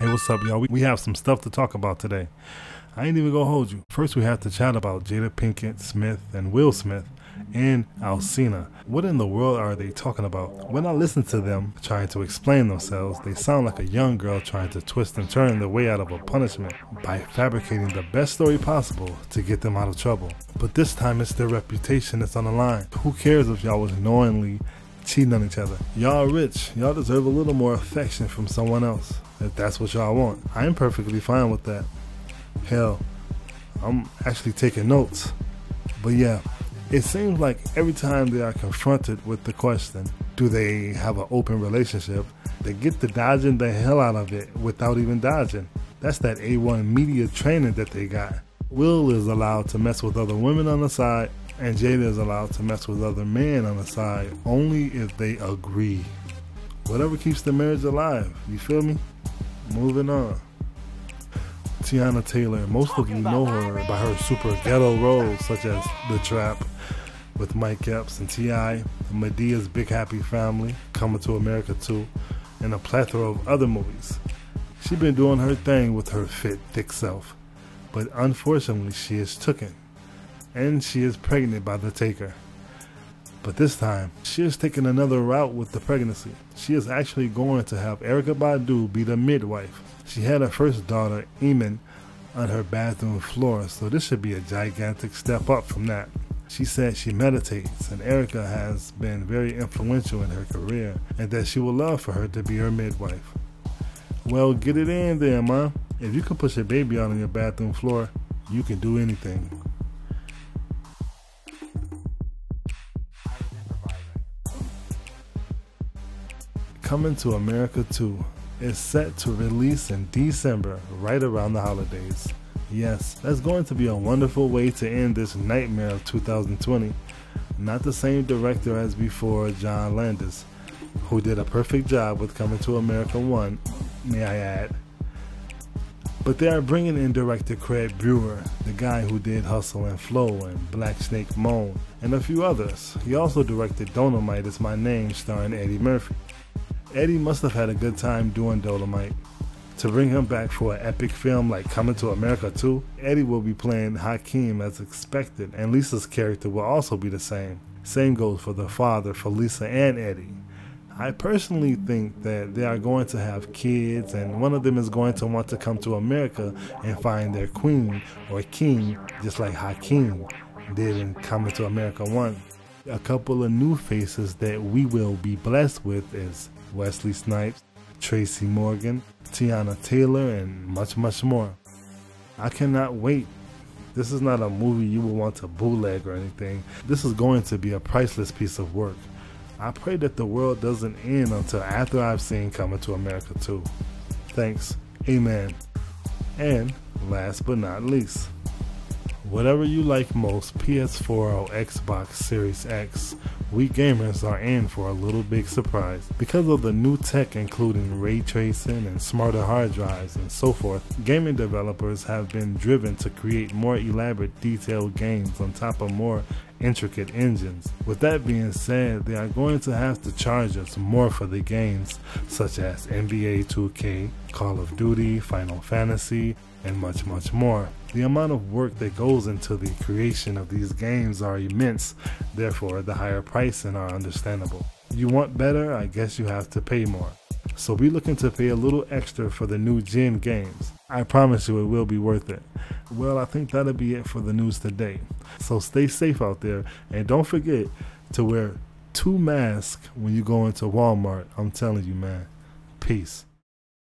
Hey, what's up, y'all? We, have some stuff to talk about today. I ain't even gonna hold you. First, we have to chat about Jada Pinkett Smith and Will Smith and Alsina. What in the world are they talking about? When I listen to them trying to explain themselves, they sound like a young girl trying to twist and turn their way out of a punishment by fabricating the best story possible to get them out of trouble. But this time, it's their reputation that's on the line. Who cares if y'all was knowingly cheating on each other? Y'all rich. Y'all deserve a little more affection from someone else if that's what y'all want. I'm perfectly fine with that. Hell, I'm actually taking notes. But yeah, it seems like every time they are confronted with the question, do they have an open relationship, they get to dodging the hell out of it without even dodging. That's that A1 media training that they got. Will is allowed to mess with other women on the side, and Jada is allowed to mess with other men on the side only if they agree. Whatever keeps the marriage alive, you feel me? Moving on. Teyana Taylor, most of you know her by her super ghetto roles such as The Trap with Mike Epps and T.I., Madea's Big Happy Family, Coming to America 2, and a plethora of other movies. She's been doing her thing with her fit, thick self, but unfortunately she is taken, and she is pregnant by the taker. But this time, she is taking another route with the pregnancy. She is actually going to have Erykah Badu be the midwife. She had her first daughter, Iman, on her bathroom floor, so this should be a gigantic step up from that. She said she meditates, and Erykah has been very influential in her career, and that she would love for her to be her midwife. Well, get it in there, Mom. If you can push a baby out on your bathroom floor, you can do anything. Coming to America 2 is set to release in December, right around the holidays. Yes, that's going to be a wonderful way to end this nightmare of 2020. Not the same director as before, John Landis, who did a perfect job with Coming to America 1, may I add. But they are bringing in director Craig Brewer, the guy who did Hustle and Flow and Black Snake Moan, and a few others. He also directed Dolemite is My Name, starring Eddie Murphy. Eddie must have had a good time doing Dolemite. To bring him back for an epic film like Coming to America 2, Eddie will be playing Hakeem as expected, and Lisa's character will also be the same. Same goes for the father for Lisa and Eddie. I personally think that they are going to have kids, and one of them is going to want to come to America and find their queen or king, just like Hakeem did in Coming to America 1. A couple of new faces that we will be blessed with is Wesley Snipes, Tracy Morgan, Teyana Taylor, and much, much more. I cannot wait. This is not a movie you will want to bootleg or anything. This is going to be a priceless piece of work. I pray that the world doesn't end until after I've seen Coming to America 2. Thanks. Amen. And last but not least, whatever you like most, PS4 or Xbox Series X, we gamers are in for a little big surprise. Because of the new tech including ray tracing and smarter hard drives and so forth, gaming developers have been driven to create more elaborate detailed games on top of more intricate engines. With that being said, they are going to have to charge us more for the games such as NBA 2K, Call of Duty, Final Fantasy, and much much more. The amount of work that goes into the creation of these games are immense, therefore the higher pricing are understandable. You want better, I guess you have to pay more. So be looking to pay a little extra for the new gen games. I promise you it will be worth it. Well, I think that'll be it for the news today. So stay safe out there and don't forget to wear two masks when you go into Walmart. I'm telling you, man. Peace.